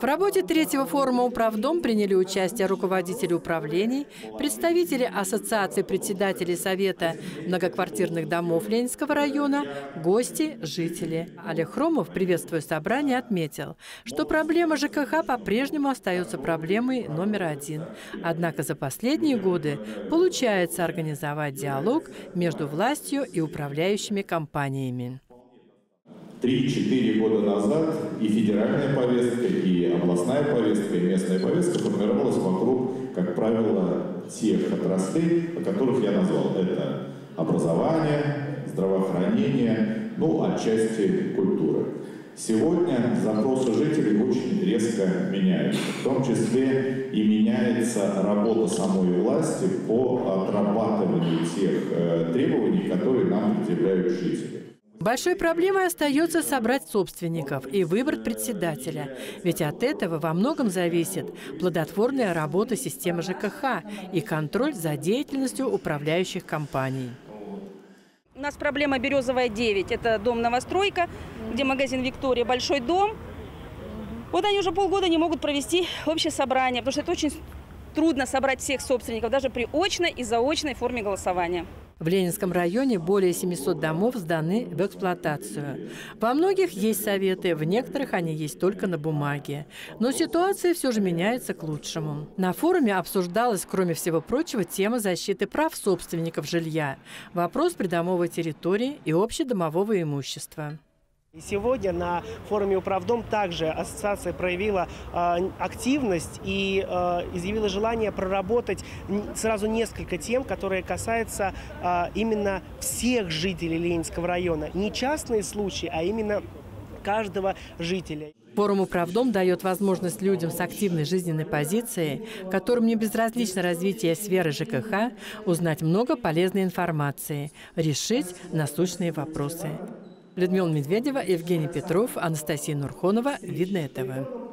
В работе третьего форума «Управдом» приняли участие руководители управлений, представители Ассоциации председателей Совета многоквартирных домов Ленинского района, гости, жители. Олег Хромов, приветствуя собрание, отметил, что проблема ЖКХ по-прежнему остается проблемой номер один. Однако за последние годы получается организовать диалог между властью и управляющими компаниями. Три-четыре года назад и федеральная повестка, и областная повестка, и местная повестка формировалась вокруг, как правило, тех отраслей, о которых я назвал. Это образование, здравоохранение, ну, отчасти культура. Сегодня запросы жителей очень резко меняются. В том числе и меняется работа самой власти по отрабатыванию тех э, требований, которые нам предъявляют жители. Большой проблемой остается собрать собственников и выбрать председателя. Ведь от этого во многом зависит плодотворная работа системы ЖКХ и контроль за деятельностью управляющих компаний. У нас проблема Березовая 9. Это дом новостройка, где магазин Виктория, большой дом. Вот они уже полгода не могут провести общее собрание, потому что это очень трудно собрать всех собственников, даже при очной и заочной форме голосования. В Ленинском районе более 700 домов сданы в эксплуатацию. Во многих есть советы, в некоторых они есть только на бумаге. Но ситуация все же меняется к лучшему. На форуме обсуждалась, кроме всего прочего, тема защиты прав собственников жилья, вопрос придомовой территории и общедомового имущества. И сегодня на форуме «Управдом» также ассоциация проявила э, активность и э, изъявила желание проработать сразу несколько тем, которые касаются э, именно всех жителей Ленинского района. Не частные случаи, а именно каждого жителя. Форум «Управдом» дает возможность людям с активной жизненной позицией, которым не безразлично развитие сферы ЖКХ, узнать много полезной информации, решить насущные вопросы. Людмила Медведева, Евгений Петров, Анастасия Нурхонова. Видно этого.